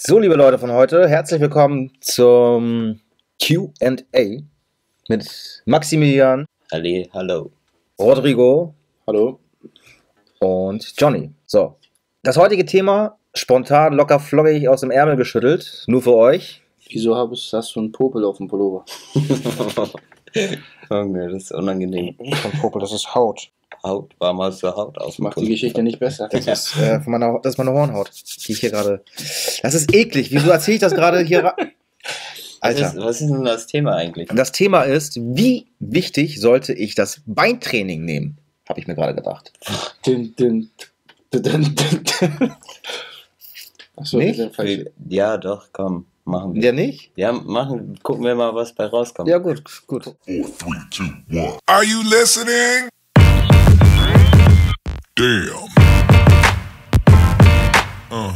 So, liebe Leute von heute, herzlich willkommen zum QA mit Maximilian, Halli, hallo. Rodrigo Hallo. und Johnny. So, das heutige Thema spontan, locker, flockig aus dem Ärmel geschüttelt, nur für euch. Wieso hast hast du einen Popel auf dem Pullover? Junge, das ist unangenehm. Von Popel, das ist Haut. Haut, warum hast du Haut dem macht die? Geschichte nicht besser. Das ist, äh, von meiner, das ist meine Hornhaut, die ich hier gerade. Das ist eklig. Wieso erzähle ich das gerade hier? ra- Was ist, Alter. was ist denn das Thema eigentlich? Das Thema ist, wie wichtig sollte ich das Beintraining nehmen? Habe ich mir gerade gedacht. Din, din, din. Achso, falsch. Ja, doch, komm, machen wir. Der nicht? Ja, machen, gucken wir mal, was bei rauskommt. Ja, gut, gut. Are you listening? Damn. Uh.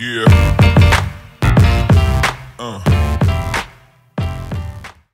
Yeah. Uh.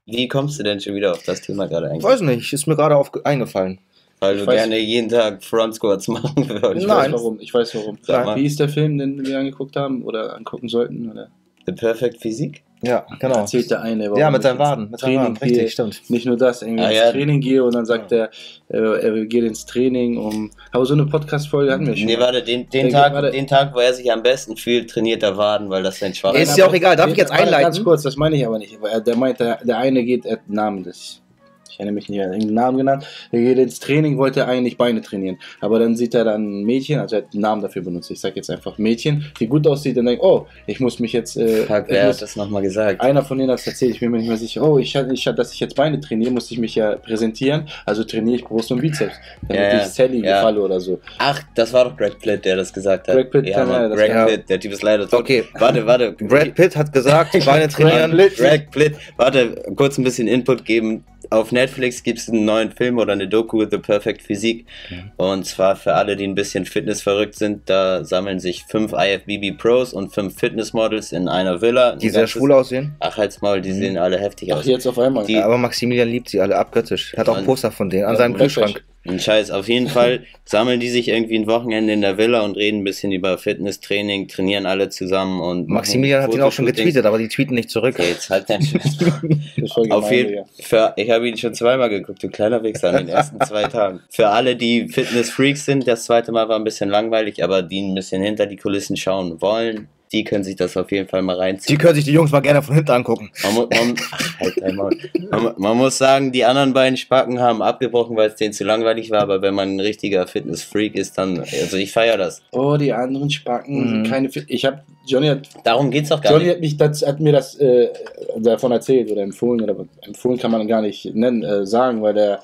Wie kommst du denn schon wieder auf das Thema gerade Ich eigentlich? weiß nicht, ist mir gerade eingefallen. Weil du weiß- gerne jeden Tag Front Squats machen würdest. Ich Nein. weiß warum. Ich weiß warum. Sag. Wie ist der Film, den wir angeguckt haben oder angucken sollten? Oder? The Perfect Physik? Ja, genau. Erzählt der eine. warum Ja, mit seinen ins Waden. Mit Waden. Training gehe. Richtig, stimmt. Nicht nur das, irgendwie Ah, ins ja. Training gehe und dann sagt er, äh, er geht ins Training um. Aber so eine Podcast-Folge hatten wir schon. Nee, warte, den, den, Der- Tag, warte. den Tag, wo er sich am besten fühlt, trainiert er Waden, weil das sein Schwach Ist ja auch egal. Darf ich jetzt einleiten? Ganz kurz, das meine ich aber nicht. Der meint, der, der eine geht, er Namen, das, ich erinnere mich nicht, er hat irgendeinen Namen genannt. Der geht ins Training, wollte er eigentlich Beine trainieren. Aber dann sieht er dann ein Mädchen, also er hat einen Namen dafür benutzt. Ich sage jetzt einfach Mädchen, die gut aussieht und denkt, oh, ich muss mich jetzt. Äh, Fuck, wer muss, hat das nochmal gesagt? einer von denen hat es erzählt, ich bin mir nicht mehr sicher. Oh, ich, hatte- ich, dass ich jetzt Beine trainiere, musste ich mich ja präsentieren. Also trainiere ich Brust und Bizeps, damit Ja, ja. ich Sally Ja. gefalle oder so. Ach, das war doch Greg Pitt, der das gesagt hat. Greg Pitt ja, kann- Mann, ja, das Greg kann- Pitt, der Typ ist leider tot. Okay. Warte, warte. Brad Pitt hat gesagt, Beine trainieren. Greg Pitt. Warte, kurz ein bisschen Input geben. Auf Netflix gibt es einen neuen Film oder eine Doku, The Perfect Physique. Und zwar für alle, die ein bisschen fitnessverrückt sind, da sammeln sich fünf IFBB Pros und fünf Fitnessmodels in einer Villa. Die Ein sehr schwul aussehen. Ach, halt's Maul, die sehen alle heftig Ach, aus. jetzt auf einmal. Die- Aber Maximilian liebt sie alle abgöttisch. Hat auch. Poster von denen an Ja, seinem. Kühlschrank. Ein Scheiß. Auf jeden Fall sammeln die sich irgendwie ein Wochenende in der Villa und reden ein bisschen über Fitnesstraining, trainieren alle zusammen und. Maximilian hat ihn auch schon getweetet, aber die tweeten nicht zurück. Okay, jetzt halt dein Scheiß. Auf jeden für, ich habe ihn schon zweimal geguckt, du kleiner Wichser, an den ersten zwei Tagen. Für alle, die Fitness-Freaks sind, das zweite Mal war ein bisschen langweilig, aber die ein bisschen hinter die Kulissen schauen wollen, die können sich das auf jeden Fall mal Die reinziehen. können sich die Jungs mal gerne von hinten angucken. Man, mu- man, ach, halt man, man muss sagen, die anderen beiden Spacken haben abgebrochen, weil es denen zu langweilig war, aber wenn man ein richtiger Fitness-Freak ist, dann, also ich feiere das. Oh, die anderen Spacken Mhm. keine. Fi ich habe Johnny hat Darum geht's doch gar Johnny nicht. hat, mich das, hat mir das äh, davon erzählt oder empfohlen oder empfohlen kann man gar nicht nennen äh, sagen, weil er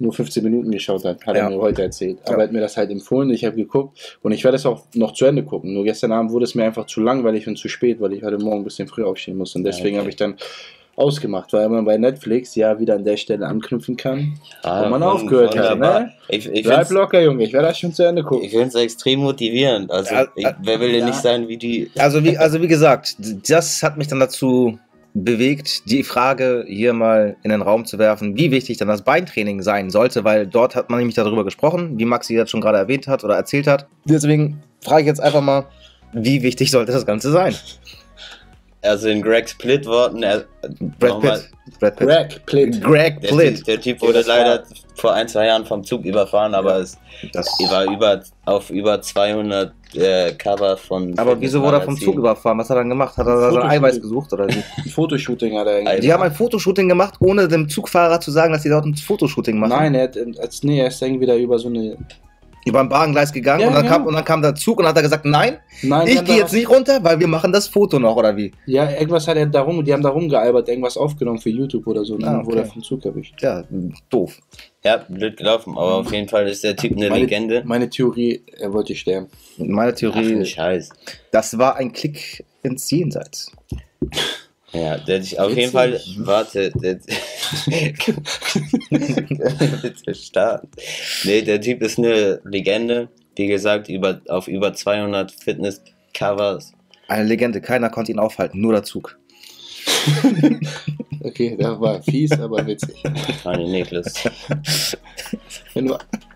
nur 15 Minuten geschaut hat, hat Ja. er mir heute erzählt. Aber Ja. er hat mir das halt empfohlen, ich habe geguckt und ich werde es auch noch zu Ende gucken. Nur gestern Abend wurde es mir einfach zu langweilig und zu spät, weil ich heute Morgen ein bisschen früh aufstehen muss und deswegen okay. habe ich dann ausgemacht, weil man bei Netflix ja wieder an der Stelle anknüpfen kann, Ah, wo man aufgehört hat. Ne? Ich, ich Bleib locker, Junge, ich werde das schon zu Ende gucken. Ich finde es extrem motivierend. Also, Ja, ich, wer will denn ja. nicht sein wie die. Also wie, also wie gesagt, das hat mich dann dazu bewegt, die Frage hier mal in den Raum zu werfen, wie wichtig dann das Beintraining sein sollte, weil dort hat man nämlich darüber gesprochen, wie Maxi das schon gerade erwähnt hat oder erzählt hat. Deswegen frage ich jetzt einfach mal, wie wichtig sollte das Ganze sein? Also in Greg Split Worten, er, Brad Pitt. Brad Pitt. Greg Plitt. Greg der, Plitt. Typ- der Typ wurde leider vor ein, zwei Jahren vom Zug überfahren, aber es Das, war über, auf über 200 äh, Cover von. aber wieso wurde er vom Zug überfahren? Was hat er dann gemacht? Hat er da sein. Eiweiß gesucht oder wie? Ein Fotoshooting hat er irgendwie. Die haben ein Fotoshooting gemacht, ohne dem Zugfahrer zu sagen, dass sie dort ein Fotoshooting machen. Nein, er, hat, nee, er ist irgendwie da über so eine. Über ein Bahngleis gegangen Ja, und, dann ja. kam, und dann kam der Zug und hat er gesagt, nein, Nein, ich gehe jetzt nicht runter, weil wir machen das Foto noch, oder wie? Ja, irgendwas hat er da rum, die haben da rumgealbert, irgendwas aufgenommen für YouTube oder so, und Ah, dann wurde er okay. vom Zug erwischt. Ja, doof. Ja, blöd gelaufen, aber auf jeden Fall ist der Typ eine Meine, Legende. meine Theorie, er wollte sterben. Meine Ach, Theorie, ein Scheiß. das war ein Klick ins Jenseits. Ja, der sich auf jeden Fall. Warte, der. Bitte starten. Nee, der Typ ist eine Legende. Wie gesagt, über, auf über 200 Fitness-Covers. Eine Legende, keiner konnte ihn aufhalten, nur der Zug. Okay, der war fies, aber witzig. Fanny Niklas. Wenn du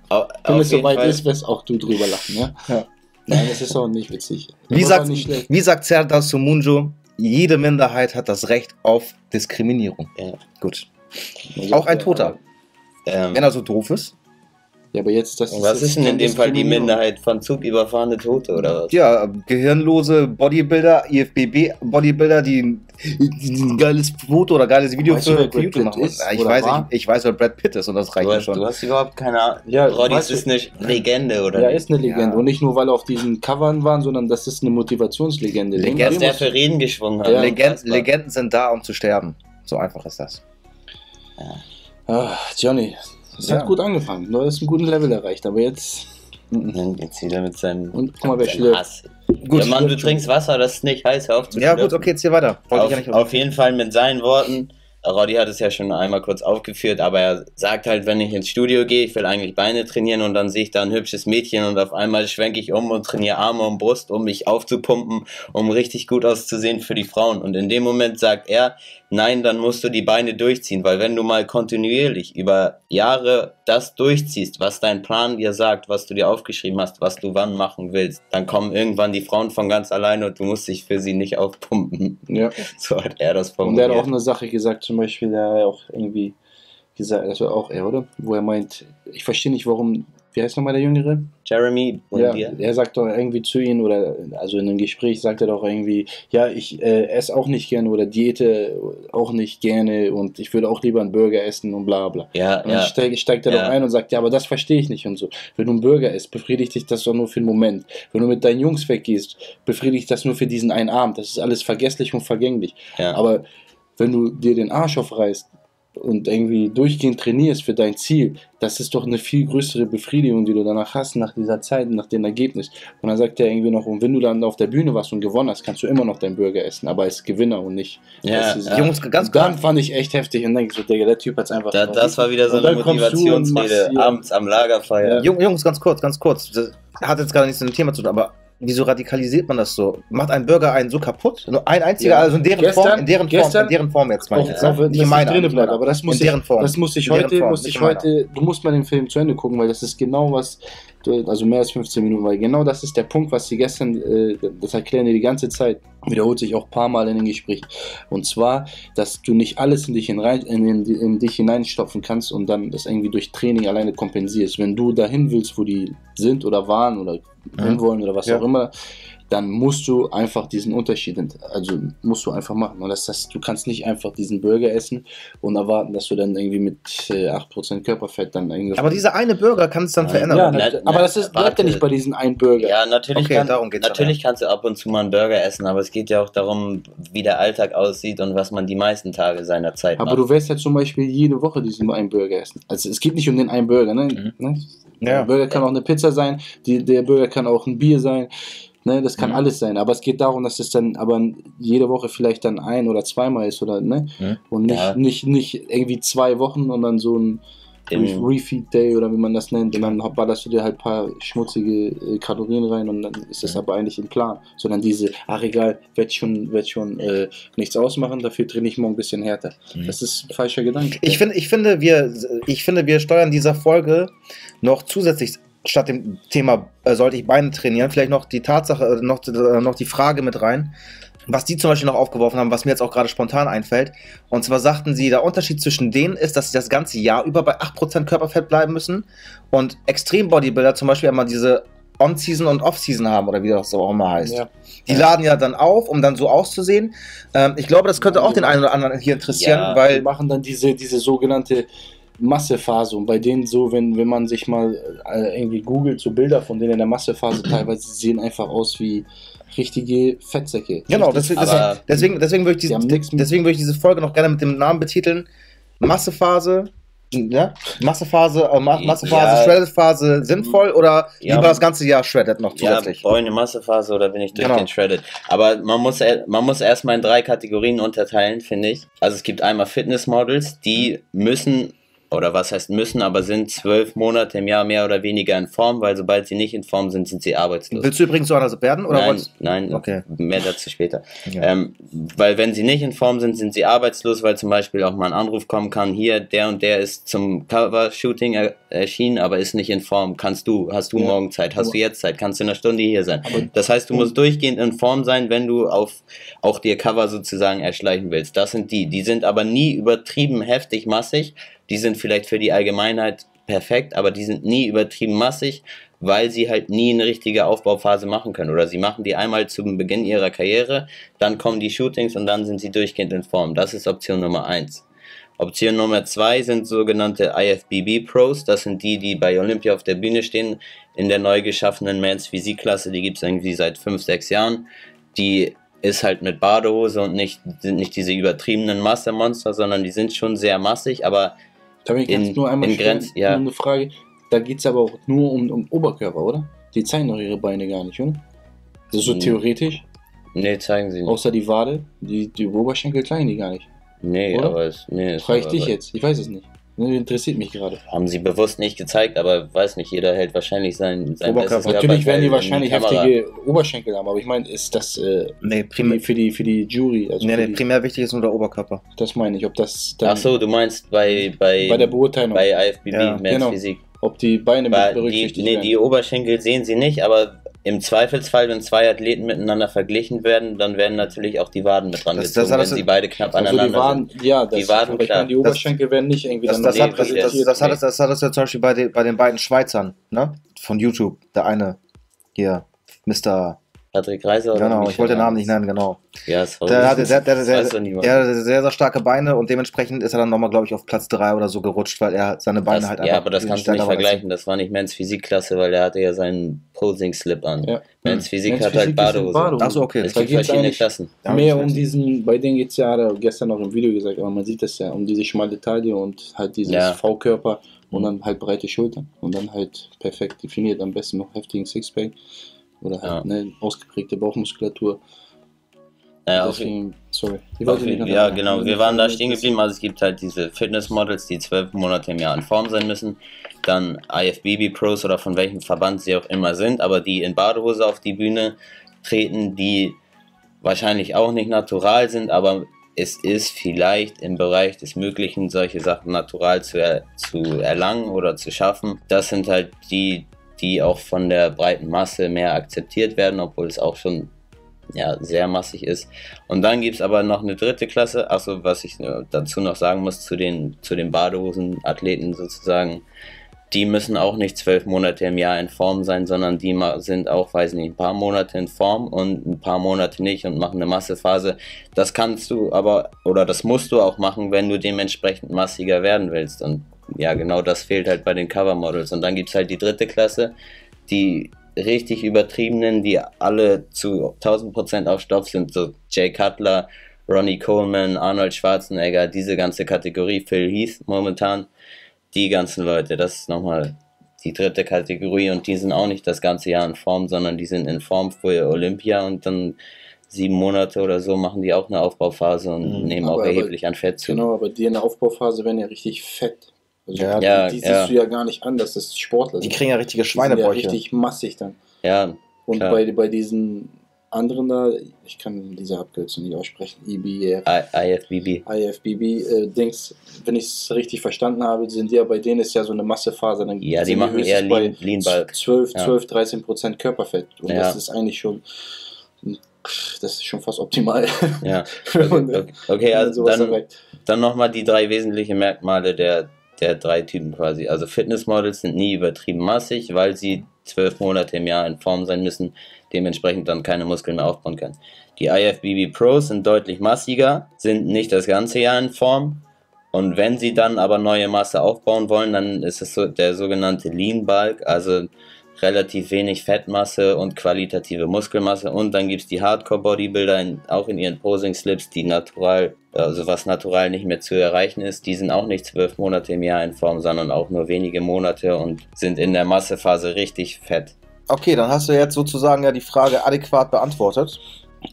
Au- wenn Auf es soweit Fall, ist, wirst auch du drüber lachen, ne? Ja. Nein, das ist auch nicht witzig. Wie sagt, nicht schlecht. wie sagt Serdar Sumunju, jede Minderheit hat das Recht auf Diskriminierung. Ja. Gut. Auch ein Toter. Ähm, Wenn er so doof ist. Ja, aber jetzt das und was jetzt ist denn in dem Fall die. Minderheit von Zug überfahrene Tote oder was? Ja, gehirnlose Bodybuilder, IFBB-Bodybuilder, die, die ein geiles Foto oder geiles Video Weißt für, YouTube machen. ist Ja, ich, weiß, ich, ich weiß, wer Brad Pitt ist und das reicht Du mir hast, schon. du hast überhaupt keine Ahnung. Ja, Roddy, ist eine Legende, oder Ja, ist eine Legende. Ja. Und nicht nur, weil er auf diesen Covern waren, sondern das ist eine Motivationslegende. Legende. Was der für Reden geschwungen hat. Ja, Legend. Legenden sind da, um zu sterben. So einfach ist das. Ah, Johnny, das Ja. hat gut angefangen. Du hast einen guten Level erreicht, aber jetzt. Jetzt wieder mit seinem, Und guck mal, wer seinem schlürft. Hass. Gut. ja, Mann, du trinkst Wasser, das ist nicht heiß, hör auf zu Ja, gut, okay, jetzt hier weiter. Wollte ich ja Auf, nicht auf jeden Fall mit seinen Worten. Roddy hat es ja schon einmal kurz aufgeführt, aber er sagt halt, wenn ich ins Studio gehe, ich will eigentlich Beine trainieren und dann sehe ich da ein hübsches Mädchen und auf einmal schwenke ich um und trainiere Arme und Brust, um mich aufzupumpen, um richtig gut auszusehen für die Frauen. Und in dem Moment sagt er, nein, dann musst du die Beine durchziehen, weil wenn du mal kontinuierlich über Jahre das durchziehst, was dein Plan dir sagt, was du dir aufgeschrieben hast, was du wann machen willst, dann kommen irgendwann die Frauen von ganz alleine und du musst dich für sie nicht aufpumpen. Ja. So hat er das Und formuliert. der hat auch eine Sache gesagt, zum Beispiel, der hat auch irgendwie gesagt, das war auch er, oder? Wo er meint, ich verstehe nicht, warum, wie heißt nochmal der Jüngere? Jeremy und ja, dir. er sagt doch irgendwie zu ihnen, oder also in einem Gespräch sagt er doch irgendwie, ja, ich äh, esse auch nicht gerne oder diete auch nicht gerne und ich würde auch lieber einen Burger essen und bla bla. Ja, Und dann ja. steigt, steigt er Ja. doch ein und sagt, ja, aber das verstehe ich nicht und so. Wenn du einen Burger isst, befriedigt dich das doch nur für einen Moment. Wenn du mit deinen Jungs weggehst, befriedigt das nur für diesen einen Abend. Das ist alles vergesslich und vergänglich. ja. Aber wenn du dir den Arsch aufreißt und irgendwie durchgehend trainierst für dein Ziel, das ist doch eine viel größere Befriedigung, die du danach hast, nach dieser Zeit, nach dem Ergebnis. Und dann sagt er irgendwie noch, und wenn du dann auf der Bühne warst und gewonnen hast, kannst du immer noch deinen Burger essen, aber als Gewinner und nicht. ja, das ist- ja. Jungs, ganz und dann fand ich echt heftig und denke so, Digga, der Typ hat's einfach. Da, das war wieder so eine Motivationsrede abends am Lagerfeuer. Ja. Jung- Jungs, ganz kurz, ganz kurz. Das hat jetzt gerade nichts mit dem Thema zu tun, aber wieso radikalisiert man das so? Macht ein Burger einen so kaputt? Nur ein einziger, Ja. also in deren Gestern- Form, in deren Form, gestern- in deren Form jetzt meine ich jetzt. ne? wenn Nicht meiner, drin bleibt, aber das muss in ich, deren Form. das muss ich heute, Form, muss ich heute, du musst mal den Film zu Ende gucken, weil das ist genau was, also mehr als 15 Minuten, weil genau das ist der Punkt, was sie gestern, äh, das erklären die die ganze Zeit, wiederholt sich auch ein paar Mal in den Gesprächen. Und zwar, dass du nicht alles in dich, hinein, in, in, in dich hineinstopfen kannst und dann das irgendwie durch Training alleine kompensierst. Wenn du dahin willst, wo die sind oder waren oder hinwollen oder was Ja. auch immer, dann musst du einfach diesen Unterschied, also musst du einfach machen. Und das heißt, du kannst nicht einfach diesen Burger essen und erwarten, dass du dann irgendwie mit äh, 8% Körperfett dann irgendwie. Aber dieser eine Burger kann es dann Nein. verändern. ja, Na- na, na, aber das ist, bleibt ja nicht bei diesen einen Burger. Ja, natürlich, Okay, kann, darum geht's dann, natürlich kannst du ab und zu mal einen Burger essen, aber es geht ja auch darum, wie der Alltag aussieht und was man die meisten Tage seiner Zeit Aber macht. du wirst ja zum Beispiel jede Woche diesen einen Burger essen. Also es geht nicht um den einen Burger, ne? ne? Ja. Der Burger kann auch eine Pizza sein, die, der Burger kann auch ein Bier sein. Ne, das kann Mhm. alles sein, aber es geht darum, dass es dann aber jede Woche vielleicht dann ein oder zweimal ist oder ne Mhm. und nicht, Ja. nicht, nicht irgendwie zwei Wochen und dann so ein Im- Re- Refeed Day oder wie man das nennt und dann ballerst du dir halt ein paar schmutzige äh, Kalorien rein und dann ist das Mhm. aber eigentlich im Plan, sondern diese, ach egal, wird schon, wird schon äh, nichts ausmachen, dafür trainiere ich morgen ein bisschen härter. Mhm. Das ist ein falscher Gedanke. Ich finde, ich, finde, wir, ich finde, wir steuern dieser Folge noch zusätzlich statt dem Thema, äh, sollte ich Beine trainieren, vielleicht noch die Tatsache, äh, noch, äh, noch die Frage mit rein, was die zum Beispiel noch aufgeworfen haben, was mir jetzt auch gerade spontan einfällt. Und zwar sagten sie, der Unterschied zwischen denen ist, dass sie das ganze Jahr über bei 8% Körperfett bleiben müssen und Extrem-Bodybuilder zum Beispiel einmal diese On-Season und Off-Season haben oder wie das auch immer heißt. Ja. Die laden ja dann auf, um dann so auszusehen. Ähm, ich glaube, das könnte auch den einen oder anderen hier interessieren, Ja. Weil machen dann diese, diese sogenannte Massephase und bei denen so, wenn, wenn man sich mal äh, irgendwie googelt, so Bilder von denen in der Massephase teilweise sehen einfach aus wie richtige Fettsäcke. Genau, Richtig- deswegen, deswegen, deswegen, würde ich Die diese, deswegen würde ich diese Folge noch gerne mit dem Namen betiteln. Massephase, ja? Massephase, äh, Ma Massephase, Ja. Shredded-Phase sinnvoll oder Ja. lieber das ganze Jahr Shredded noch Ja, zusätzlich? brauche ich eine Massephase oder bin ich durch Genau. den Shredded? Aber man muss, man muss erstmal in drei Kategorien unterteilen, finde ich. Also es gibt einmal Fitnessmodels, die müssen oder was heißt müssen, aber sind zwölf Monate im Jahr mehr oder weniger in Form, weil sobald sie nicht in Form sind, sind sie arbeitslos. Willst du übrigens so anders werden? Oder nein, wolltest- nein, Okay. mehr dazu später. Ja. Ähm, weil wenn sie nicht in Form sind, sind sie arbeitslos, weil zum Beispiel auch mal ein Anruf kommen kann, hier, der und der ist zum Cover-Shooting er erschienen, aber ist nicht in Form. Kannst du, hast du Ja. morgen Zeit, hast du jetzt Zeit, kannst du in einer Stunde hier sein. Aber- Das heißt, du musst durchgehend in Form sein, wenn du auf auch dir Cover sozusagen erschleichen willst. Das sind die. Die sind aber nie übertrieben heftig massig. Die sind vielleicht für die Allgemeinheit perfekt, aber die sind nie übertrieben massig, weil sie halt nie eine richtige Aufbauphase machen können. Oder sie machen die einmal zum Beginn ihrer Karriere, dann kommen die Shootings und dann sind sie durchgehend in Form. Das ist Option Nummer eins. Option Nummer zwei sind sogenannte IFBB Pros. Das sind die, die bei Olympia auf der Bühne stehen, in der neu geschaffenen Men's Physikklasse. Die gibt es irgendwie seit fünf, sechs Jahren. Die ist halt mit Badehose und nicht, sind nicht diese übertriebenen Massemonster, sondern die sind schon sehr massig, aber Da will ich In- jetzt nur einmal in Grenz- ja. eine Frage. Da geht es aber auch nur um, um Oberkörper, oder? Die zeigen doch ihre Beine gar nicht, oder? Das ist so Hm. theoretisch. nee, zeigen sie nicht. Außer die Wade, die, die Oberschenkel zeigen die gar nicht. Nee, Oder? aber es, nee, Frage ich dich jetzt. Ich weiß es nicht. Das interessiert mich gerade. Haben sie bewusst nicht gezeigt, aber weiß nicht, jeder hält wahrscheinlich sein, sein Oberkörper. Natürlich werden die in wahrscheinlich Kamera. heftige Oberschenkel haben, aber ich meine, ist das äh, Nee, für, die, primär, für, die, für die Jury, also nee, für nee, die, primär wichtig ist nur der Oberkörper. das meine ich, ob das dann Ach so, du meinst bei, bei, bei der Beurteilung, bei IFBB, Ja, Men's genau. Physik. ob die Beine mit Weil die, berücksichtigt nee, werden. die Oberschenkel sehen sie nicht, aber im Zweifelsfall, wenn zwei Athleten miteinander verglichen werden, dann werden natürlich auch die Waden mit dran Das- gezogen, das- das- wenn sie beide knapp also aneinander die Waden, sind. ja, das, Die Waden, klar. meine, die Oberschenkel werden nicht irgendwie Das, dann das, hat, das, das- das, das, hat nee. es, das hat es ja zum Beispiel bei den, bei den beiden Schweizern, ne? Von YouTube. Der eine, hier, Mr. Patrick Reiser oder Genau, ich wollte den Namen nicht nennen, genau. Ja, sorry. Der hatte sehr, der, Das der, der, niemand. der hatte sehr, sehr starke Beine und dementsprechend ist er dann nochmal, glaube ich, auf Platz 3 oder so gerutscht, weil er seine Beine Das, halt ja, aber das kannst du nicht vergleichen. Das war nicht Men's Physikklasse, weil der hatte ja seinen Posing-Slip an. Ja. Men's Physik Men's hat Physik halt Badehose. Badehose. Ach so, okay. Es Da gibt verschiedene Klassen. Mehr um diesen, bei denen geht es ja, hat er gestern noch im Video gesagt, aber man sieht das ja, um diese schmale Taille und halt dieses Ja. V-Körper und dann halt breite Schultern und dann halt perfekt definiert, am besten noch heftigen Sixpack oder halt Ja. eine ausgeprägte Bauchmuskulatur. Ja, Deswegen, sorry. Auf, wollte nicht ja, genau. Wir waren da stehen geblieben. Also es gibt halt diese Fitnessmodels, die zwölf Monate im Jahr in Form sein müssen. Dann IFBB Pros oder von welchem Verband sie auch immer sind, aber die in Badehose auf die Bühne treten, die wahrscheinlich auch nicht natural sind, aber es ist vielleicht im Bereich des Möglichen, solche Sachen natural zu, er, zu erlangen oder zu schaffen. Das sind halt die, die auch von der breiten Masse mehr akzeptiert werden, obwohl es auch schon ja, sehr massig ist. Und dann gibt es aber noch eine dritte Klasse, achso, was ich äh, dazu noch sagen muss zu den, zu den Badehosen-Athleten sozusagen, die müssen auch nicht zwölf Monate im Jahr in Form sein, sondern die sind auch, weiß nicht, ein paar Monate in Form und ein paar Monate nicht und machen eine Massephase. Das kannst du aber, oder das musst du auch machen, wenn du dementsprechend massiger werden willst. Und ja, genau das fehlt halt bei den Covermodels. Und dann gibt es halt die dritte Klasse, die richtig übertriebenen, die alle zu 1000% auf Stoff sind, so Jay Cutler, Ronnie Coleman, Arnold Schwarzenegger, diese ganze Kategorie, Phil Heath momentan, die ganzen Leute, das ist nochmal die dritte Kategorie und die sind auch nicht das ganze Jahr in Form, sondern die sind in Form für Olympia und dann sieben Monate oder so machen die auch eine Aufbauphase und Mhm. nehmen Aber- auch aber- erheblich an Fett zu. Genau, aber die in der Aufbauphase werden ja richtig fett. Also Ja, die, ja, die ja. siehst du ja gar nicht an, dass das Sportler Die sind. kriegen ja richtige Die sind ja Schweinebäuche. richtig massig dann. Ja, Und Klar. bei, bei diesen anderen da, ich kann diese Abkürzung nicht aussprechen, E IBF, I- IFBB. IFBB, äh, Dings, wenn ich es richtig verstanden habe, sind die ja bei denen ist ja so eine Massephase. Dann Ja, die machen eher bei Lean, Lean Bulk. 12, Ja. 12, 13 Prozent Körperfett. Und Ja. das ist eigentlich schon, das ist schon fast optimal. Ja. Okay, okay also dann, dann nochmal die drei wesentlichen Merkmale der, der drei Typen quasi. Also Fitnessmodels sind nie übertrieben massig, weil sie zwölf Monate im Jahr in Form sein müssen, dementsprechend dann keine Muskeln mehr aufbauen können. Die IFBB Pros sind deutlich massiger, sind nicht das ganze Jahr in Form. Und wenn sie dann aber neue Masse aufbauen wollen, dann ist es so der sogenannte Lean Bulk, also relativ wenig Fettmasse und qualitative Muskelmasse. Und dann gibt es die Hardcore-Bodybuilder auch in ihren Posing-Slips, die natural, also was natural nicht mehr zu erreichen ist. Die sind auch nicht zwölf Monate im Jahr in Form, sondern auch nur wenige Monate und sind in der Massephase richtig fett. Okay, dann hast du jetzt sozusagen ja die Frage adäquat beantwortet.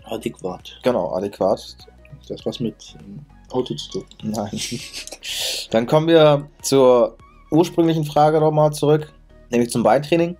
Adäquat. Genau, adäquat. Das was mit ähm, Auto zu tun. Nein. Dann kommen wir zur ursprünglichen Frage nochmal zurück, nämlich zum Beintraining.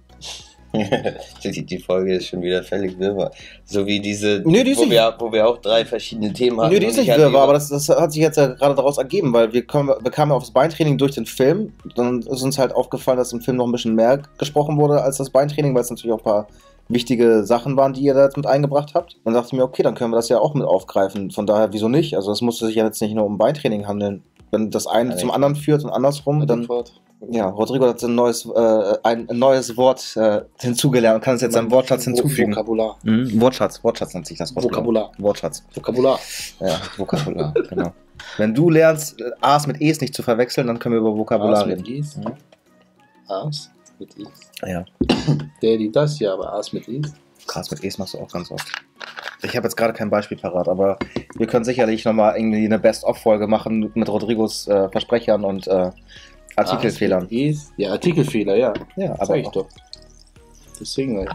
die, die Folge ist schon wieder völlig wirrbar. So wie diese, Nee, die wo, nicht- wir, wo wir auch drei verschiedene Themen hatten. Nö, die ist ich nicht wirrwarr, aber das, das hat sich jetzt ja gerade daraus ergeben, weil wir, kommen, wir kamen aufs Beintraining durch den Film. Dann ist uns halt aufgefallen, dass im Film noch ein bisschen mehr gesprochen wurde als das Beintraining, weil es natürlich auch ein paar wichtige Sachen waren, die ihr da jetzt mit eingebracht habt. Dann dachte ich mir, okay, dann können wir das ja auch mit aufgreifen. Von daher, wieso nicht? Also es musste sich ja jetzt nicht nur um Beintraining handeln. Wenn das eine Ja, zum anderen führt und andersrum, dann Fahrt. Ja, Rodrigo hat ein neues, äh, ein neues Wort äh, hinzugelernt und kann es jetzt seinem Wortschatz hinzufügen. Vokabular. Mhm. Wortschatz, Wortschatz nennt sich das Wort. Vokabular. Wortschatz. Vokabular. Ja, Vokabular, genau. Wenn du lernst, A's mit E's nicht zu verwechseln, dann können wir über Vokabular A's mit reden. Is. Mhm. A's mit Is. Ja, die, das ja, aber A's mit Is. krass, mit E's machst du auch ganz oft. Ich habe jetzt gerade kein Beispiel parat, aber wir können sicherlich nochmal irgendwie eine Best-of-Folge machen mit Rodrigos äh, Versprechern und äh, Artikelfehlern. Ja, Artikelfehler, ja. Ja, Sag ich aber doch. Deswegen.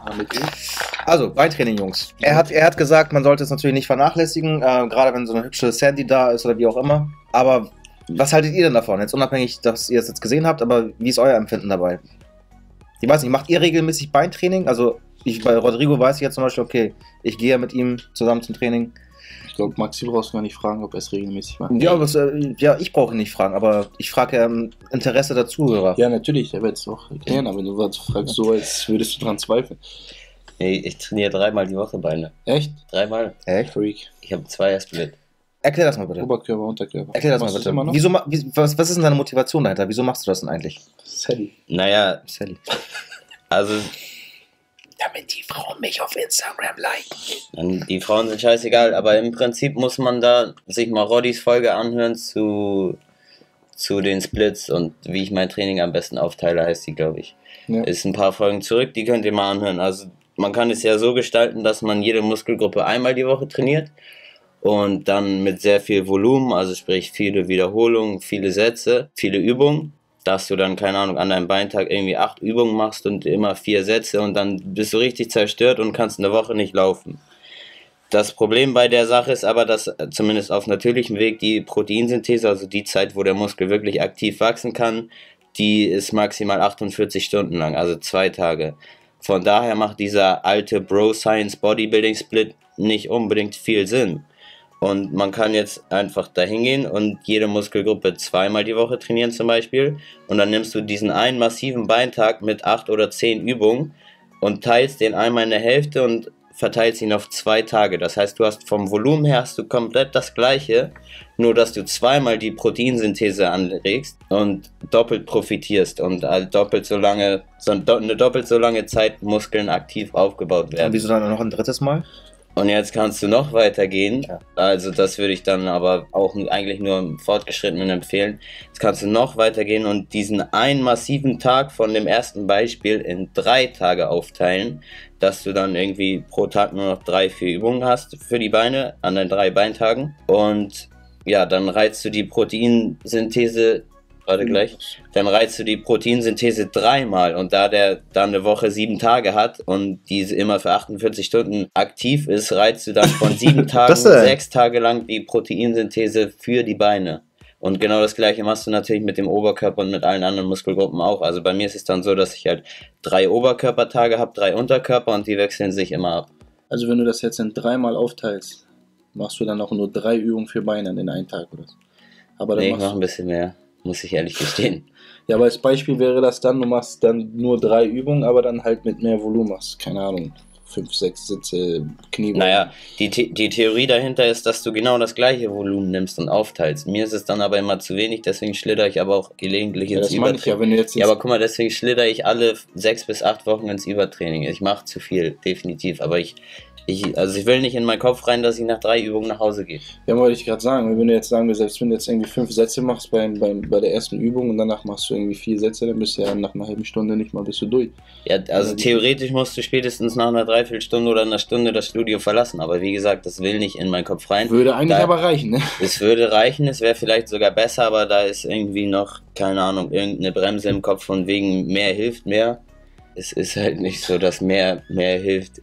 Also, Beintraining, Jungs. Er hat, er hat gesagt, man sollte es natürlich nicht vernachlässigen, äh, gerade wenn so eine hübsche Sandy da ist oder wie auch immer. Aber was haltet ihr denn davon? Jetzt unabhängig, dass ihr es jetzt gesehen habt, aber wie ist euer Empfinden dabei? Ich weiß nicht, macht ihr regelmäßig Beintraining? Also, ich, bei Rodrigo weiß ich jetzt zum Beispiel, okay, ich gehe ja mit ihm zusammen zum Training. Ich glaube, Maxi brauchst du gar nicht fragen, ob er es regelmäßig macht. Ja, es, äh, ja ich brauche ihn nicht fragen, aber ich frage ähm, Interesse der Zuhörer. Ja, natürlich, er wird es auch erklären, aber du was fragst so, als würdest du dran zweifeln. Nee, ich trainiere dreimal die Woche Beine. Echt? Dreimal. Echt? Freak. Ich habe zwei Split. Erklär das mal bitte. Oberkörper, Unterkörper. Erklär das mal Machst du's bitte. Wieso, wie, was, was ist denn deine Motivation dahinter? Wieso machst du das denn eigentlich? Sally. Naja, Sally. also Damit die Frauen mich auf Instagram liken. Dann, die Frauen sind scheißegal, aber im Prinzip muss man da sich mal Roddys Folge anhören zu, zu den Splits und wie ich mein Training am besten aufteile, heißt die, glaube ich. Ja. Ist ein paar Folgen zurück, die könnt ihr mal anhören. Also man kann es ja so gestalten, dass man jede Muskelgruppe einmal die Woche trainiert und dann mit sehr viel Volumen, also sprich viele Wiederholungen, viele Sätze, viele Übungen, dass du dann, keine Ahnung, an deinem Beintag irgendwie acht Übungen machst und immer vier Sätze und dann bist du richtig zerstört und kannst eine Woche nicht laufen. Das Problem bei der Sache ist aber, dass äh, zumindest auf natürlichem Weg die Proteinsynthese, also die Zeit, wo der Muskel wirklich aktiv wachsen kann, die ist maximal 48 Stunden lang, also zwei Tage. Von daher macht dieser alte Bro Science Bodybuilding Split nicht unbedingt viel Sinn. Und man kann jetzt einfach dahin gehen und jede Muskelgruppe zweimal die Woche trainieren zum Beispiel. Und dann nimmst du diesen einen massiven Beintag mit acht oder zehn Übungen und teilst den einmal in der Hälfte und verteilst ihn auf zwei Tage. Das heißt, du hast vom Volumen her hast du komplett das gleiche, nur dass du zweimal die Proteinsynthese anregst und doppelt profitierst und halt doppelt so lange, so eine doppelt so lange Zeit Muskeln aktiv aufgebaut Und werden. wieso dann noch ein drittes Mal? Und jetzt kannst du noch weiter gehen. Ja. Also das würde ich dann aber auch eigentlich nur im Fortgeschrittenen empfehlen. Jetzt kannst du noch weiter gehen und diesen einen massiven Tag von dem ersten Beispiel in drei Tage aufteilen, dass du dann irgendwie pro Tag nur noch drei, vier Übungen hast für die Beine an den drei Beintagen. Und ja, dann reizt du die Proteinsynthese, warte gleich, dann reizt du die Proteinsynthese dreimal und da der dann eine Woche sieben Tage hat und diese immer für 48 Stunden aktiv ist, reizt du dann von sieben Tagen sechs Tage lang die Proteinsynthese für die Beine. Und genau das gleiche machst du natürlich mit dem Oberkörper und mit allen anderen Muskelgruppen auch. Also bei mir ist es dann so, dass ich halt drei Oberkörpertage habe, drei Unterkörper und die wechseln sich immer ab. Also wenn du das jetzt in dreimal aufteilst, machst du dann auch nur drei Übungen für Beine in einen Tag oder so. Aber dann Nee, ich mache ein bisschen mehr, muss ich ehrlich gestehen. Ja, aber als Beispiel wäre das dann, du machst dann nur drei Übungen, aber dann halt mit mehr Volumen machst. Keine Ahnung, fünf, sechs Sitze, Kniebeugen. Naja, die, The- die Theorie dahinter ist, dass du genau das gleiche Volumen nimmst und aufteilst. Mir ist es dann aber immer zu wenig, deswegen schlitter ich aber auch gelegentlich ja, ins das meine ich ja, Übertraining. wenn du jetzt Ja, aber guck mal, deswegen schlitter ich alle sechs bis acht Wochen ins Übertraining. Ich mache zu viel, definitiv. Aber ich, ich, also ich will nicht in meinen Kopf rein, dass ich nach drei Übungen nach Hause gehe. Ja, wollte ich gerade sagen, wenn du jetzt sagen wir, selbst wenn du jetzt irgendwie fünf Sätze machst beim, beim, bei der ersten Übung und danach machst du irgendwie vier Sätze, dann bist du ja nach einer halben Stunde nicht mal bist du durch. Ja, also Ja, theoretisch musst du spätestens nach einer Dreiviertelstunde oder einer Stunde das Studio verlassen. Aber wie gesagt, das will nicht in meinen Kopf rein. Würde eigentlich Da- aber reichen, ne? Es würde reichen, es wäre vielleicht sogar besser, aber da ist irgendwie noch, keine Ahnung, irgendeine Bremse im Kopf von wegen mehr hilft mehr. Es ist halt nicht so, dass mehr, mehr hilft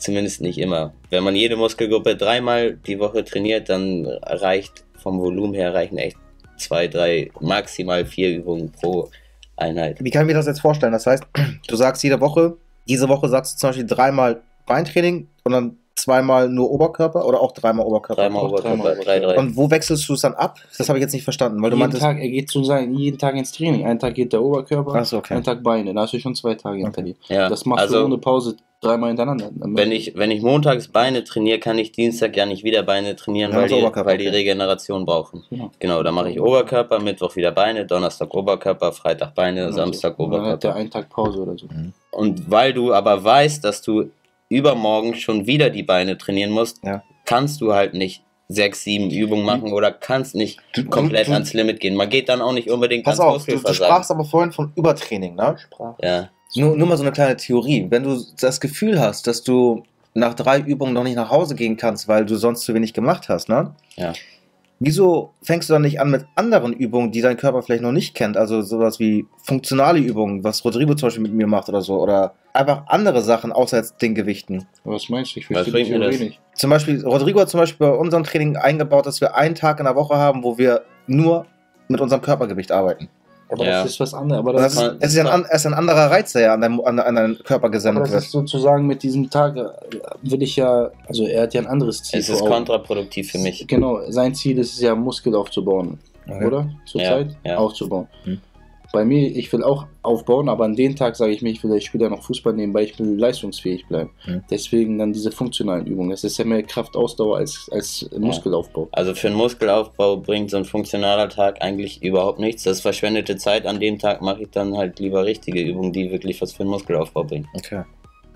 zumindest nicht immer. Wenn man jede Muskelgruppe dreimal die Woche trainiert, dann reicht vom Volumen her reichen echt zwei, drei, maximal vier Übungen pro Einheit. Wie kann ich mir das jetzt vorstellen? Das heißt, du sagst jede Woche, diese Woche sagst du zum Beispiel dreimal Beintraining und dann zweimal nur Oberkörper oder auch dreimal Oberkörper? Dreimal Oberkörper, drei, drei. Und wo wechselst du es dann ab? Das habe ich jetzt nicht verstanden, weil du jeden meintest. Tag, er geht sozusagen jeden Tag ins Training. Einen Tag geht der Oberkörper, Achso, okay. einen Tag Beine. Da hast du schon zwei Tage hinter dir. Ja, Das machst also, du ohne Pause dreimal hintereinander. Wenn ich, wenn ich montags Beine trainiere, kann ich Dienstag ja nicht wieder Beine trainieren, Ja, weil, also die, Oberkörper, weil die okay. Regeneration brauchen. Genau. Genau, da mache ich Oberkörper, Mittwoch wieder Beine, Donnerstag Oberkörper, Freitag Beine, Samstag Und Dann hat der Oberkörper. einen Tag Pause oder so. Und weil du aber weißt, dass du übermorgen schon wieder die Beine trainieren musst, Ja. kannst du halt nicht sechs, sieben Übungen machen oder kannst nicht Du- komplett du- ans Limit gehen. Man geht dann auch nicht unbedingt Pass ans auf, du, du sprachst aber vorhin von Übertraining, ne? Ja, Nur, nur mal so eine kleine Theorie. Wenn du das Gefühl hast, dass du nach drei Übungen noch nicht nach Hause gehen kannst, weil du sonst zu wenig gemacht hast, ne? Ja. Wieso fängst du dann nicht an mit anderen Übungen, die dein Körper vielleicht noch nicht kennt? Also sowas wie funktionale Übungen, was Rodrigo zum Beispiel mit mir macht oder so. Oder einfach andere Sachen außer jetzt den Gewichten. Was meinst du? Ich verstehe die mir Theorie nicht. Zum Beispiel, Rodrigo hat zum Beispiel bei unserem Training eingebaut, dass wir einen Tag in der Woche haben, wo wir nur mit unserem Körpergewicht arbeiten. Aber Ja. das ist was anderes. Aber das, das ist, es ist ja ein, es ist ein anderer Reiz, der ja an deinem, an, an deinem Körper aber gesendet das wird. ist sozusagen mit diesem Tag, äh, will ich ja, also er hat ja ein anderes Ziel. es ist kontraproduktiv für mich. Genau, sein Ziel ist es ja, Muskel aufzubauen, Okay. oder? Zurzeit? Ja, ja. Aufzubauen. Hm. Bei mir, ich will auch aufbauen, aber an dem Tag sage ich mir, ich will später noch Fußball nehmen, weil ich will leistungsfähig bleiben. Hm. Deswegen dann diese funktionalen Übungen. Das ist ja mehr Kraftausdauer als, als Muskelaufbau. Also für einen Muskelaufbau bringt so ein funktionaler Tag eigentlich überhaupt nichts. Das ist verschwendete Zeit. An dem Tag mache ich dann halt lieber richtige Übungen, die wirklich was für einen Muskelaufbau bringen. Okay.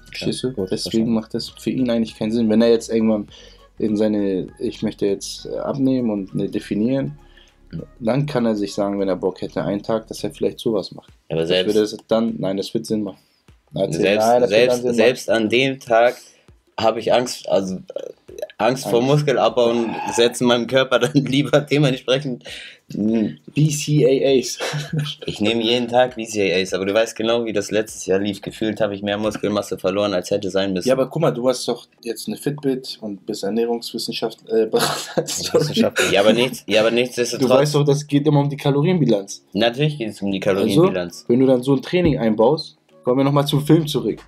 Verstehst du? gut, Deswegen macht das für ihn eigentlich keinen Sinn. Wenn er jetzt irgendwann in seine, ich möchte jetzt abnehmen und ne, definieren, dann kann er sich sagen, wenn er Bock hätte, einen Tag, dass er vielleicht sowas macht. Aber Das würde selbst, dann, nein, das wird Sinn machen. Erzähl, selbst, nein, selbst, Sinn selbst an dem Tag habe ich Angst, also äh, Angst vor. Muskelabbau und setze meinem Körper dann lieber dementsprechend. machen. BCAAs. Ich nehme jeden Tag BCAAs, aber du weißt genau, wie das letztes Jahr lief. Gefühlt habe ich mehr Muskelmasse verloren, als hätte sein müssen. ja, aber guck mal, du hast doch jetzt eine Fitbit und bist Ernährungswissenschaft äh, ja, aber, nichts, ja, aber Du nichtsdestotrotz. weißt doch, das geht immer um die Kalorienbilanz. natürlich geht es um die Also, Kalorienbilanz. wenn du dann so ein Training einbaust, kommen wir nochmal zum Film zurück.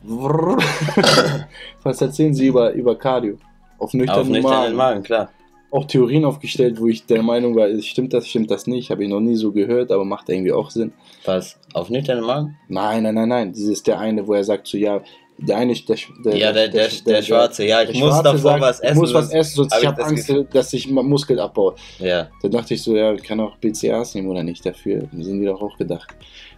Was erzählen sie über, über Cardio? Auf Auf nüchternen nüchternen Magen. Magen, klar. Auch Theorien aufgestellt, wo ich der Meinung war, stimmt das, stimmt das nicht, habe ich noch nie so gehört, aber macht irgendwie auch Sinn. Was? Auf nüchternen Magen? Nein, nein, nein, nein, dieses der eine, wo er sagt so, ja, der eine, der, der, ja, der, der, der, Schwarze. Ja, ich muss davor was Ich essen. muss was essen, sonst hab ich ich habe Angst, dass ich Muskel abbaue. Ja, Da dachte ich so, ja, kann auch BCAAs nehmen oder nicht dafür. Sind die doch auch gedacht.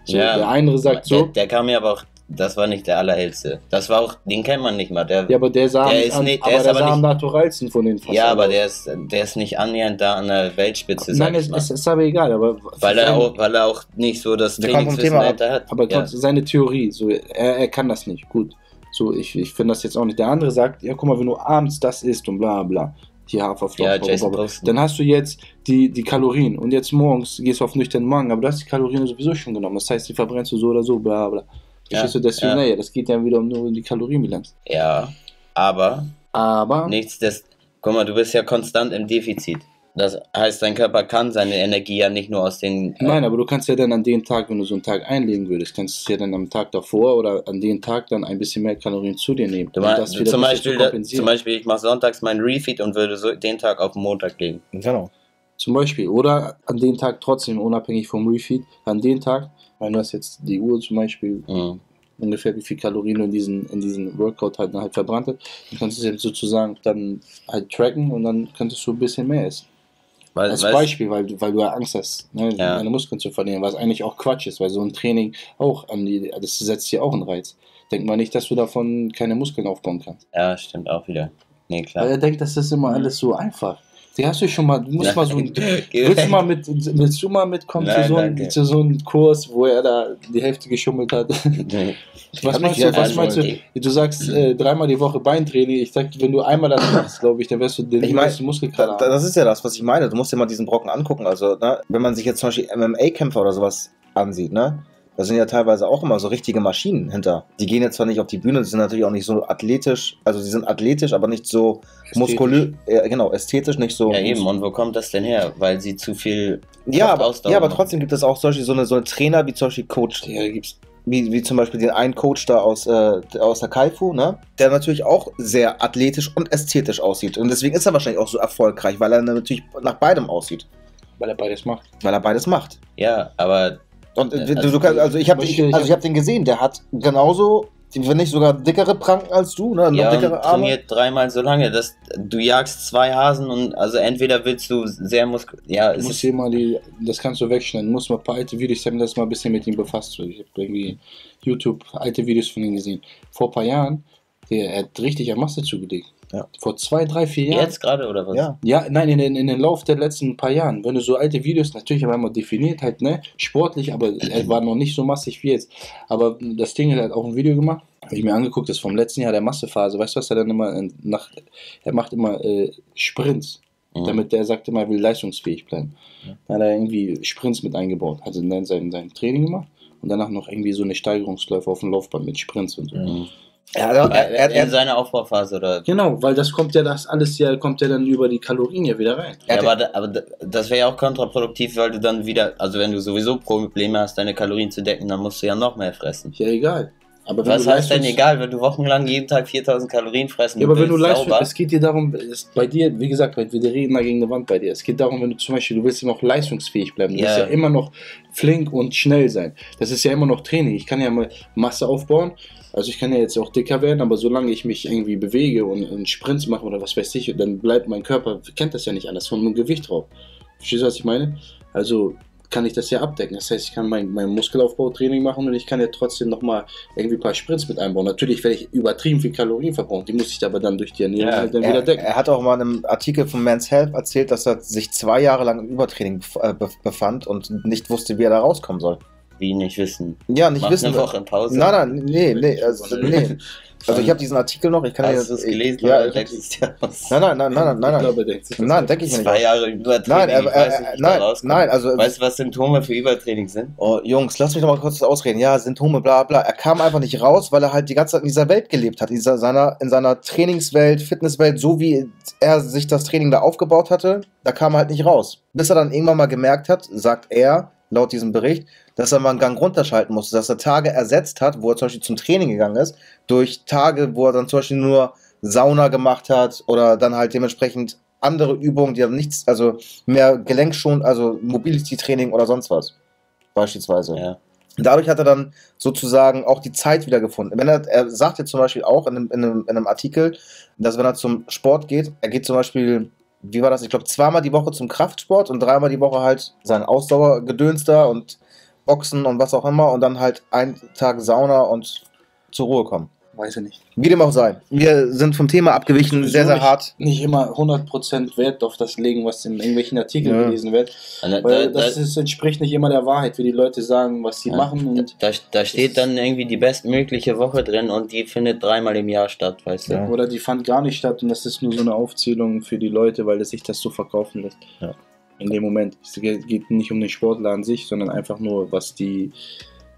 Ja. Der andere sagt so, der kam mir aber auch, das war nicht der allerhellste. Das war auch, den kennt man nicht mal. Der, ja, aber der sah, Der ist an, nicht- der aber ist der aber sah nicht- am naturalsten von den fast ja, aber der ist, der ist nicht annähernd da an der Weltspitze, sag Nein, es, ist aber egal, aber weil, er auch, weil er auch nicht so das Trainingswissen hat. Aber ja. trotzdem, seine Theorie, so, er, er kann das nicht. Gut. So, ich, ich finde das jetzt auch nicht. Der andere sagt, ja, guck mal, wenn du abends das isst und bla bla, hier Haferflocken, Ja, dann hast du jetzt die, die Kalorien und jetzt morgens gehst du auf nüchternen Magen, aber du hast die Kalorien sowieso schon genommen. Das heißt, die verbrennst du so oder so, bla bla. Ja, Verstehst du? Deswegen, ja. naja, das geht ja wieder um nur um die Kalorienbilanz. Ja, aber Aber, nichtsdestotrotz, guck mal, du bist ja konstant im Defizit. Das heißt, dein Körper kann seine Energie ja nicht nur aus den. nein, aber du kannst ja dann an den Tag, wenn du so einen Tag einlegen würdest, kannst du ja dann am Tag davor oder an den Tag dann ein bisschen mehr Kalorien zu dir nehmen. Du um meinst, das wieder zum, Beispiel, zu kompensieren. zum Beispiel, ich mache sonntags meinen Refeed und würde so den Tag auf den Montag legen. Genau. Zum Beispiel. Oder an den Tag trotzdem, unabhängig vom Refeed, an den Tag, wenn du hast jetzt die Uhr zum Beispiel, Mhm. ungefähr wie viel Kalorien du in diesen, in diesen Workout halt, halt verbrannt hast, dann kannst du es jetzt sozusagen dann halt tracken und dann könntest du ein bisschen mehr essen. Weil, Als Beispiel, weil, du- weil du ja Angst hast, ne, Ja. deine Muskeln zu verlieren, was eigentlich auch Quatsch ist, weil so ein Training auch an die, das setzt dir auch einen Reiz. Denk mal nicht, dass du davon keine Muskeln aufbauen kannst. Ja, stimmt auch wieder. Nee, Weil klar. er denkt, das ist immer alles so einfach. Die hast du schon mal, du musst mal so ein, Willst du mal, mit, willst du mal mitkommen Nein, zu, so einem, zu so einem Kurs, wo er da die Hälfte geschummelt hat? Nee. Was meinst, du, was meinst du? ich- Du sagst äh, dreimal die Woche Beintraining. Ich sag, wenn du einmal das machst, glaube ich, dann wirst du den Ich mein, Muskelkater da- das ist ja das, was ich meine. Du musst dir mal diesen Brocken angucken. Also, ne, wenn man sich jetzt zum Beispiel MMA-Kämpfer oder sowas ansieht, ne? Da sind ja teilweise auch immer so richtige Maschinen hinter. Die gehen jetzt zwar nicht auf die Bühne, die sind natürlich auch nicht so athletisch, also sie sind athletisch, aber nicht so muskulös, äh, genau, ästhetisch, nicht so. Ja, eben. Und wo kommt das denn her? Weil sie zu viel Ja, aber, ja, aber trotzdem gibt es auch solche, so eine, so eine Trainer wie zum Beispiel Coach, Ja, gibt's wie, wie zum Beispiel den einen Coach da aus, äh, aus der Kaifu, ne? Der natürlich auch sehr athletisch und ästhetisch aussieht. Und deswegen ist er wahrscheinlich auch so erfolgreich, weil er natürlich nach beidem aussieht. weil er beides macht. Weil er beides macht. Ja, aber Und äh, du, also du kannst, also ich habe ich- ich, also ich hab den gesehen, der hat genauso, wenn nicht sogar dickere Pranken als du, ne? Noch ja, dickere Arme. trainiert dreimal so lange. Das, du jagst zwei Hasen und also entweder willst du sehr muskulös. Ja, Du musst hier mal die, das kannst du wegschneiden. Du musst mal ein paar alte Videos haben, das mal ein bisschen mit ihm befasst. Ich habe irgendwie YouTube alte Videos von ihm gesehen. Vor ein paar Jahren, der er hat richtig an Masse zugelegt. Ja. Vor zwei, drei, vier Jahren. jetzt gerade oder was? Ja. Ja, nein, in den, in den Lauf der letzten paar Jahren. Wenn du so alte Videos, natürlich aber immer definiert halt, ne? Sportlich, aber er war noch nicht so massig wie jetzt. Aber das Ding er hat auch ein Video gemacht, habe ich mir angeguckt, das ist vom letzten Jahr der Massephase. Weißt du, was er dann immer nach, er macht immer äh, Sprints, Mhm. damit der sagt immer, er will leistungsfähig bleiben. Dann hat er irgendwie Sprints mit eingebaut, also dann sein, sein Training gemacht und danach noch irgendwie so eine Steigerungsläufe auf dem Laufband mit Sprints und so. Mhm. Er, er, er, er, in er, seiner Aufbauphase oder. Genau, weil das kommt ja, das alles ja, kommt ja dann über die Kalorien ja wieder rein. Ja, aber, da- aber da- das wäre ja auch kontraproduktiv, weil du dann wieder, also wenn du sowieso Probleme hast, deine Kalorien zu decken, dann musst du ja noch mehr fressen. Ja, egal. Aber Was heißt denn egal, wenn du wochenlang jeden Tag 4000 Kalorien fressen Ja, aber wenn du sauber, es geht dir darum, es, bei dir, wie gesagt, wir reden mal gegen eine Wand bei dir. Es geht darum, wenn du zum Beispiel, du willst immer noch leistungsfähig bleiben, du Ja. willst ja immer noch flink und schnell sein. Das ist ja immer noch Training. Ich kann ja mal Masse aufbauen, also ich kann ja jetzt auch dicker werden, aber solange ich mich irgendwie bewege und, und Sprints mache oder was weiß ich, dann bleibt mein Körper, kennt das ja nicht anders, von nur Gewicht drauf. Verstehst du, was ich meine? Also kann ich das ja abdecken. Das heißt, ich kann mein, mein Muskelaufbautraining machen und ich kann ja trotzdem nochmal irgendwie ein paar Sprints mit einbauen. Natürlich werde ich übertrieben viel Kalorien verbrauchen, die muss ich aber dann durch die Ernährung Ja, halt dann wieder er, decken. er hat auch mal in einem Artikel von Men's Health erzählt, dass er sich zwei Jahre lang im Übertraining äh, bef- befand und nicht wusste, wie er da rauskommen soll. Wie nicht wissen. Ja, nicht Mach wissen. eine Woche Pause. Nein, nein, nee, nee. Also, nee. also ich habe diesen Artikel noch, ich kann Hast dir- du es gelesen Ja, oder denkst du es dir aus? nein, nein, nein, nein, nein, nein, Ich nein. glaube, er denkt sich das Nein, denke ich nicht. Zwei Jahre Übertraining. Nein, er, ich weiß nicht, nein, nein, also Weißt du, was Symptome für Übertraining sind? Oh, Jungs, lass mich doch mal kurz das ausreden. Ja, Symptome, bla bla. Er kam einfach nicht raus, weil er halt die ganze Zeit in dieser Welt gelebt hat. In, seiner, in seiner Trainingswelt, Fitnesswelt, so wie er sich das Training da aufgebaut hatte, da kam er halt nicht raus. Bis er dann irgendwann mal gemerkt hat, sagt er, laut diesem Bericht, dass er mal einen Gang runterschalten musste, dass er Tage ersetzt hat, wo er zum Beispiel zum Training gegangen ist, durch Tage, wo er dann zum Beispiel nur Sauna gemacht hat oder dann halt dementsprechend andere Übungen, die dann nichts, also mehr Gelenkschon, also Mobility-Training oder sonst was. Beispielsweise. Ja. Dadurch hat er dann sozusagen auch die Zeit wieder gefunden. Wenn er, er sagt jetzt zum Beispiel auch in einem, in, einem, in einem Artikel, dass wenn er zum Sport geht, er geht zum Beispiel, wie war das? Ich glaube, zweimal die Woche zum Kraftsport und dreimal die Woche halt sein Ausdauergedöns da und Boxen und was auch immer und dann halt einen Tag Sauna und zur Ruhe kommen. Weiß ich nicht. Wie dem auch sei. Wir sind vom Thema abgewichen, sehr, sehr hart. Nicht immer 100% Wert auf das legen, was in irgendwelchen Artikeln Ja. gelesen wird. Da, Weil da, das ist, entspricht nicht immer der Wahrheit, wie die Leute sagen, was sie Ja. machen. Und da, da steht dann irgendwie die bestmögliche Woche drin und die findet dreimal im Jahr statt, weißt du? Ja. Oder die fand gar nicht statt und das ist nur so eine Aufzählung für die Leute, weil es sich das so verkaufen lässt. Ja. In dem Moment. Es geht geht nicht um den Sportler an sich, sondern einfach nur, was die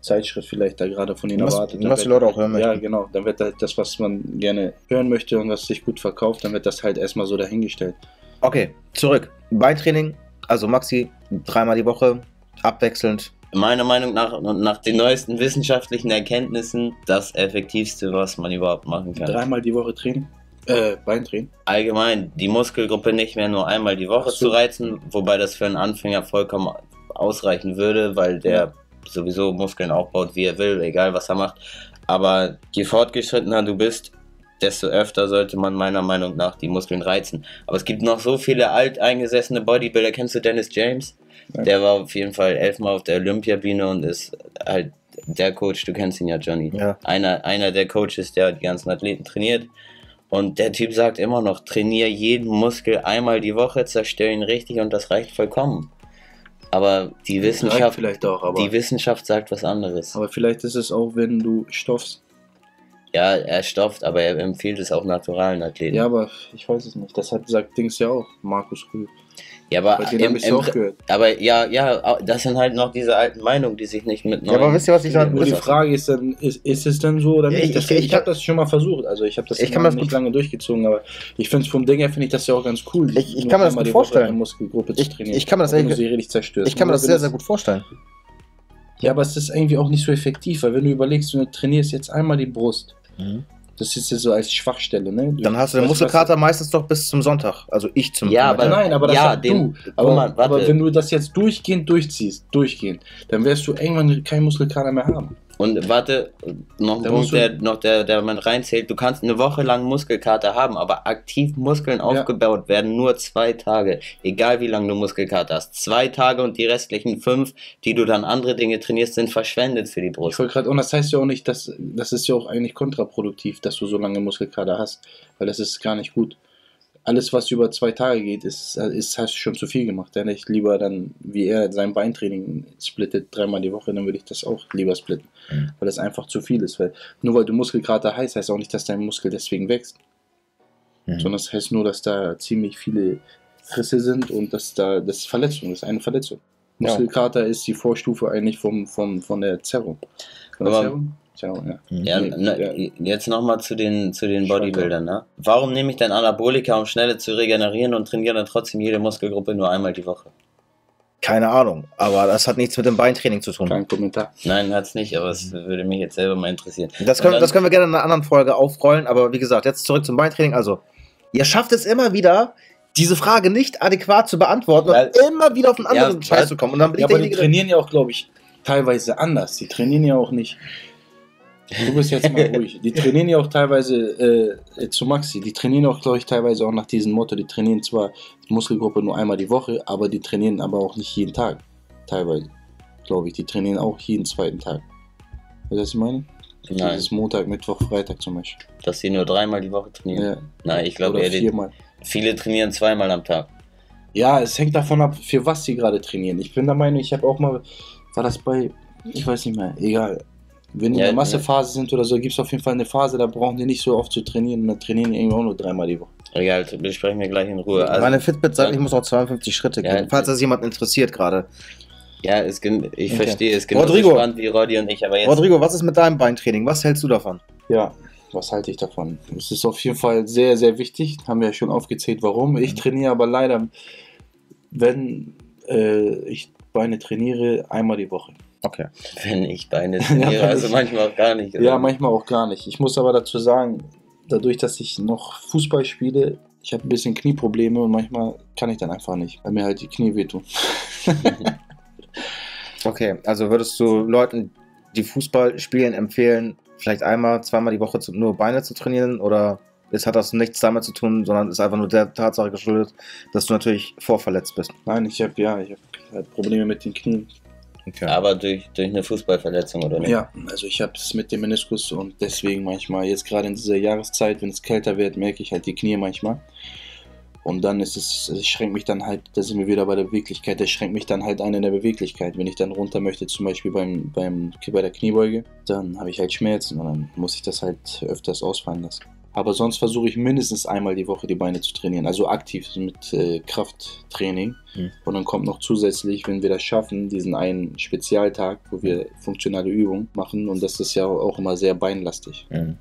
Zeitschrift vielleicht da gerade von ihnen Was- erwartet. was die Leute auch hören Ja, möchten. genau. Dann wird halt das, was man gerne hören möchte und was sich gut verkauft, dann wird das halt erstmal so dahingestellt. Okay, zurück. Beintraining, also Maxi, dreimal die Woche, abwechselnd. Meiner Meinung nach und nach den neuesten wissenschaftlichen Erkenntnissen das effektivste, was man überhaupt machen kann. Dreimal die Woche Training. Äh, Beintraining. Allgemein die Muskelgruppe nicht mehr nur einmal die Woche so. zu reizen, wobei das für einen Anfänger vollkommen ausreichen würde, weil der sowieso Muskeln aufbaut, wie er will, egal was er macht. Aber je fortgeschrittener du bist, desto öfter sollte man meiner Meinung nach die Muskeln reizen. Aber es gibt noch so viele alteingesessene Bodybuilder. Kennst du Dennis James? Nein. Der war auf jeden Fall elfmal auf der Olympiabühne und ist halt der Coach, du kennst ihn ja, Johnny. Ja. Einer, einer der Coaches, der die ganzen Athleten trainiert. Und der Typ sagt immer noch, trainier jeden Muskel einmal die Woche, zerstör ihn richtig und das reicht vollkommen. Aber die Wissenschaft, vielleicht auch, aber, die Wissenschaft sagt was anderes. aber vielleicht ist es auch, wenn du stoffst. Ja, er stofft, aber er empfiehlt es auch naturalen Athleten. Ja, aber ich weiß es nicht. Das hat sagt Dings ja auch, Markus Rühl. Ja, aber, im, im, auch gehört. aber ja, ja, das sind halt noch diese alten Meinungen, die sich nicht mit Ja, aber wisst ihr, was ich dann. Nur die Frage ist dann, ist, ist es denn so oder Ja, nicht? ich- Das, ich- ich ich habe das schon mal versucht. Also ich habe das, Ich kann das nicht gut- lange durchgezogen, aber ich finde es vom Ding her finde ich das ja auch ganz cool. Ich- ich kann mir das gut vorstellen. eine Muskelgruppe zu Ich- trainieren. ich kann mir das zerstörst. Ich kann mir das sehr, sehr gut vorstellen. Ja, aber es ist irgendwie auch nicht so effektiv, weil wenn du überlegst, du trainierst jetzt einmal die Brust. Das ist ja so als Schwachstelle, ne? Dann hast du den Muskelkater meistens doch bis zum Sonntag. Also ich zum Ja, aber- Nein, aber das Ja, den- du. Aber, Roman, warte. aber wenn du das jetzt durchgehend durchziehst, durchgehend, dann wirst du irgendwann keinen Muskelkater mehr haben. Und warte, noch ein Da Punkt, der, noch der, der man reinzählt. Du kannst eine Woche lang Muskelkater haben, aber aktiv Muskeln aufgebaut werden nur zwei Tage. Egal wie lange du Muskelkater hast. Zwei Tage und die restlichen fünf, die du dann andere Dinge trainierst, sind verschwendet für die Ich Brust. wollte gerade, und das heißt ja auch nicht, dass das ist ja auch eigentlich kontraproduktiv, dass du so lange Muskelkater hast, weil das ist gar nicht gut. Alles, was über zwei Tage geht, ist, ist hast du schon zu viel gemacht. Dann ich lieber dann, wie er sein Beintraining splittet dreimal die Woche, dann würde ich das auch lieber splitten, Mhm. weil das einfach zu viel ist. Weil nur weil du Muskelkater heißt, heißt auch nicht, dass dein Muskel deswegen wächst, Mhm. sondern es heißt nur, dass da ziemlich viele Risse sind und dass da das Verletzung, das ist eine Verletzung. Ja. Muskelkater ist die Vorstufe eigentlich vom, vom, von der Zerrung. Von der Zerrung? Zerrung, ja. Ja, Nee, ne, ja. jetzt nochmal zu den, zu den. Bodybuildern. Ne? Warum nehme ich dann Anabolika, um schneller zu regenerieren und trainiere dann trotzdem jede Muskelgruppe nur einmal die Woche? Keine Ahnung. Aber das hat nichts mit dem Beintraining zu tun. Kein Kommentar. Nein, hat's nicht, aber es würde mich jetzt selber mal interessieren. Das können, dann- das können wir gerne in einer anderen Folge aufrollen, aber wie gesagt, jetzt zurück zum Beintraining. Also, ihr schafft es immer wieder, diese Frage nicht adäquat zu beantworten Weil- und immer wieder auf einen Ja, anderen Scheiß weil- zu kommen. Und dann bin Ja, ich aber die trainieren ja auch, glaube ich, teilweise anders. Die trainieren ja auch nicht. Du bist jetzt mal ruhig. Die trainieren ja auch teilweise äh, zu Maxi. Die trainieren auch, glaube ich, teilweise auch nach diesem Motto. Die trainieren zwar die Muskelgruppe nur einmal die Woche, aber die trainieren aber auch nicht jeden Tag. Teilweise, glaube ich. Die trainieren auch jeden zweiten Tag. Weißt du, was ich meine? Nein, Dieses Montag, Mittwoch, Freitag zum Beispiel. dass sie nur dreimal die Woche trainieren. Ja. Nein, ich glaube eher, viermal. viele trainieren zweimal am Tag. Ja, es hängt davon ab, für was sie gerade trainieren. Ich bin der Meinung, ich habe auch mal, war das bei, ich weiß nicht mehr, egal. Wenn die Ja, in der Massephase sind oder so, gibt es auf jeden Fall eine Phase, da brauchen die nicht so oft zu trainieren und dann trainieren die irgendwie auch nur dreimal die Woche. Egal, das besprechen wir gleich in Ruhe. Also, meine Fitbit sagt, ja. ich muss noch 52 Schritte Ja, gehen. Falls das jemand interessiert gerade. ja, ist ich Okay. verstehe, ist genauso Rodrigo. spannend wie Roddy und ich, aber jetzt. Rodrigo, was ist mit deinem Beintraining? Was hältst du davon? Ja, was halte ich davon? Es ist auf jeden Fall sehr, sehr wichtig. Haben wir ja schon aufgezählt, warum. Ich trainiere aber leider, wenn äh, ich Beine trainiere, einmal die Woche. Okay. Wenn ich Beine trainiere, also manchmal auch gar nicht. Ja, manchmal auch gar nicht. Ich muss aber dazu sagen, dadurch, dass ich noch Fußball spiele, ich habe ein bisschen Knieprobleme und manchmal kann ich dann einfach nicht, weil mir halt die Knie wehtun. Okay, also würdest du Leuten, die Fußball spielen, empfehlen, vielleicht einmal, zweimal die Woche zu, nur Beine zu trainieren? Oder es hat das nichts damit zu tun, sondern ist einfach nur der Tatsache geschuldet, dass du natürlich vorverletzt bist? Nein, ich habe ja, ich habe halt Probleme mit den Knien. Okay. Aber durch, durch eine Fußballverletzung oder nicht? Ja, also ich habe es mit dem Meniskus und deswegen manchmal, jetzt gerade in dieser Jahreszeit, wenn es kälter wird, merke ich halt die Knie manchmal. Und dann ist es, es schränkt mich dann halt, da sind wir wieder bei der Beweglichkeit, das schränkt mich dann halt ein in der Beweglichkeit. Wenn ich dann runter möchte, zum Beispiel beim, beim, bei der Kniebeuge, dann habe ich halt Schmerzen und dann muss ich das halt öfters ausfallen lassen. Aber sonst versuche ich mindestens einmal die Woche die Beine zu trainieren, also aktiv mit äh, Krafttraining. Hm. Und dann kommt noch zusätzlich, wenn wir das schaffen, diesen einen Spezialtag, wo wir funktionale Übungen machen. Und das ist ja auch immer sehr beinlastig. Mhm.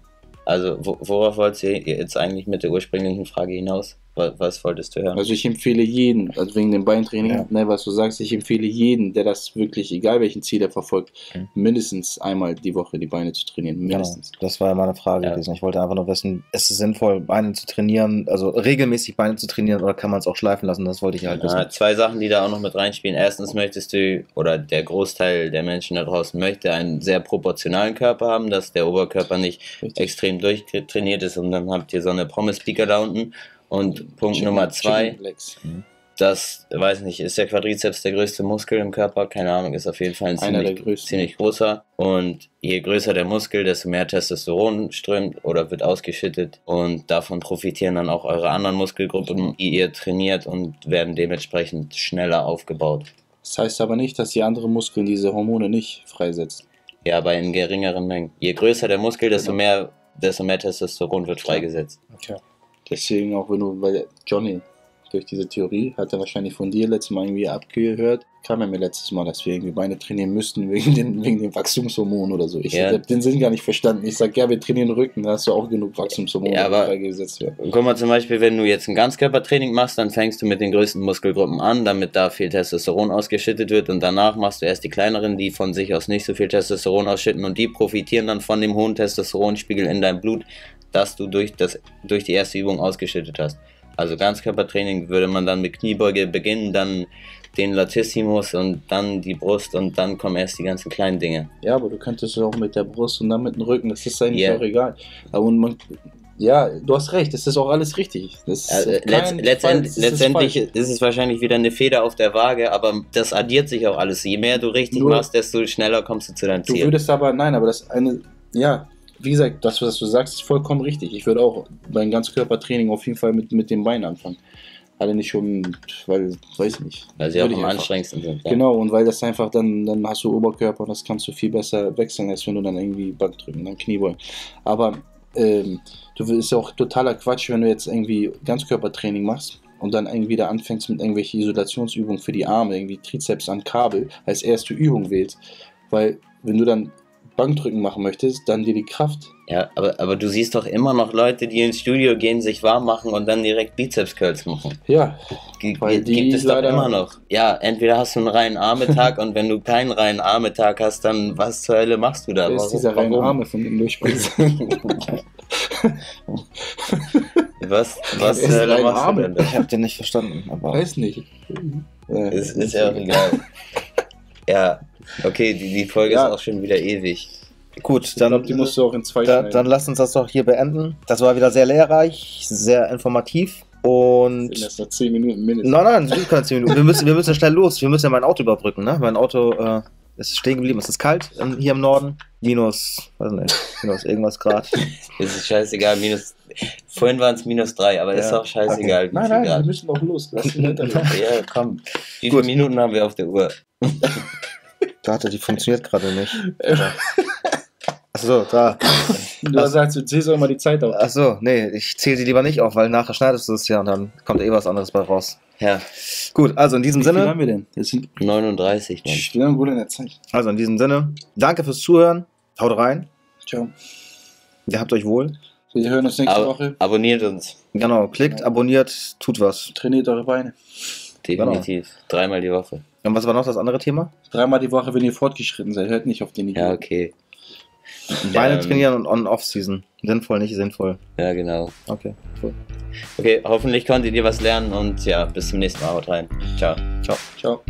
Also, wo, worauf wollt ihr jetzt eigentlich mit der ursprünglichen Frage hinaus? Was, was wolltest du hören? Also ich empfehle jeden, also wegen dem Beintraining, Ja. ne, was du sagst, ich empfehle jeden, der das wirklich, egal welchen Ziel er verfolgt, Mhm. mindestens einmal die Woche die Beine zu trainieren. Genau, Mindestens. das war ja meine Frage Ja. gewesen. Ich wollte einfach nur wissen, ist es sinnvoll, Beine zu trainieren, also regelmäßig Beine zu trainieren oder kann man es auch schleifen lassen? Das wollte ich halt wissen. Ja, zwei Sachen, die da auch noch mit reinspielen. Erstens möchtest du, oder der Großteil der Menschen da draußen möchte, einen sehr proportionalen Körper haben, dass der Oberkörper nicht Richtig. extrem durchtrainiert ist und dann habt ihr so eine Pommes-Speaker da unten. Und Punkt Chicken- Nummer zwei, Legs. das, weiß nicht, ist der Quadrizeps der größte Muskel im Körper? Keine Ahnung, ist auf jeden Fall ein ziemlich, ziemlich großer. Und je größer der Muskel, desto mehr Testosteron strömt oder wird ausgeschüttet. Und davon profitieren dann auch eure anderen Muskelgruppen, die ihr trainiert und werden dementsprechend schneller aufgebaut. Das heißt aber nicht, dass die anderen Muskeln diese Hormone nicht freisetzen. Ja, aber in geringeren Mengen. Je größer der Muskel, desto Genau. mehr desto mehr Testosteron wird freigesetzt. Deswegen auch wenn du, weil Johnny durch diese Theorie hat er wahrscheinlich von dir letztes Mal irgendwie abgehört, kam er mir letztes Mal, dass wir irgendwie Beine trainieren müssten wegen den, wegen den Wachstumshormonen oder so. Ich Ja. habe den Sinn gar nicht verstanden. Ich sag, ja, wir trainieren Rücken, da hast du auch genug Wachstumshormone, Ja, aber- freigesetzt werden. Guck mal zum Beispiel, wenn du jetzt ein Ganzkörpertraining machst, dann fängst du mit den größten Muskelgruppen an, damit da viel Testosteron ausgeschüttet wird und danach machst du erst die kleineren, die von sich aus nicht so viel Testosteron ausschütten und die profitieren dann von dem hohen Testosteronspiegel in deinem Blut, das du durch, das, durch die erste Übung ausgeschüttet hast. Also Ganzkörpertraining würde man dann mit Kniebeuge beginnen, dann den Latissimus und dann die Brust und dann kommen erst die ganzen kleinen Dinge. Ja, aber du könntest es auch mit der Brust und dann mit dem Rücken, das ist eigentlich Ja. auch egal. Aber man, ja, du hast recht, das ist auch alles richtig. Also, letzt, Fall- letztend, das ist letztendlich falsch. ist es wahrscheinlich wieder eine Feder auf der Waage, aber das addiert sich auch alles. Je mehr du richtig Nur- machst, desto schneller kommst du zu deinem Du Ziel. würdest aber, nein, aber das eine, ja, wie gesagt, das, was du sagst, ist vollkommen richtig. Ich würde auch beim Ganzkörpertraining auf jeden Fall mit, mit den Beinen anfangen. Alle nicht schon, weil, weiß ich nicht. weil sie auch am anstrengendsten sind. Ja. Genau, und weil das einfach dann, dann hast du Oberkörper und das kannst du viel besser wechseln, als wenn du dann irgendwie Bank drücken, dann Kniebeugen. Aber ähm, du ist ja auch totaler Quatsch, wenn du jetzt irgendwie Ganzkörpertraining machst und dann irgendwie da anfängst mit irgendwelchen Isolationsübungen für die Arme, irgendwie Trizeps an Kabel, als erste Übung wählst. Weil wenn du dann Bankdrücken machen möchtest, dann dir die Kraft. Ja, aber, aber du siehst doch immer noch Leute, die ins Studio gehen, sich warm machen und dann direkt Bizeps-Curls machen. Ja, G Weil die gibt es doch immer noch. Ja, entweder hast du einen reinen Armetag und wenn du keinen reinen Armetag hast, dann was zur Hölle machst du da? wer ist dieser reine? Arme, von dem du sprichst. Was, was ist zur Hölle machst du Arme? denn da? Ich habe den nicht verstanden. Aber Weiß nicht. Äh, Ist, ist ja auch egal. Ja, okay, die, die Folge Ja. ist auch schon wieder ewig. gut, Ich dann, glaube, die musst du auch in zwei da, dann lass uns das doch hier beenden. Das war wieder sehr lehrreich, sehr informativ und. sind das noch 10 Minuten mindestens. Nein, nein, es sind keine 10 Minuten. Wir müssen, wir müssen schnell los. Wir müssen ja mein Auto überbrücken, ne? Mein Auto äh, ist stehen geblieben. Es ist kalt ähm, hier im Norden. Minus, weiß nicht, minus irgendwas Grad. Es ist scheißegal, minus. Vorhin waren es minus drei, aber ist Ja, auch scheißegal. wie Nein, nein, wir Grad. müssen noch los. Lass ihn. Ja, komm. Wie viele Minuten haben wir auf der Uhr? Warte, die funktioniert gerade nicht. Achso, da. Du sagst, du zählst auch immer die Zeit auf. Achso, nee, ich zähle sie lieber nicht auf, weil nachher schneidest du es ja und dann kommt eh was anderes bei raus. Ja, Gut, also in diesem Wie viel Sinne, haben wir denn? Wir sind 39, Mann. wir sind gut in der Zeit. also in diesem Sinne, danke fürs Zuhören. Haut rein. Ciao. Ihr habt euch wohl. Wir hören uns nächste Ab Woche. abonniert uns. Genau, klickt, abonniert, tut was. Trainiert eure Beine. Definitiv. Dreimal die Woche. Und was war noch das andere Thema? Dreimal die Woche, wenn ihr fortgeschritten seid. Hört nicht auf den Ja, Idioten. okay. Beine Ähm, trainieren und On-Off-Season. Sinnvoll, nicht sinnvoll. Ja, genau. Okay, cool. Okay, hoffentlich konntet ihr was lernen und ja, bis zum nächsten Mal. Haut rein. Ciao. Ciao. Ciao.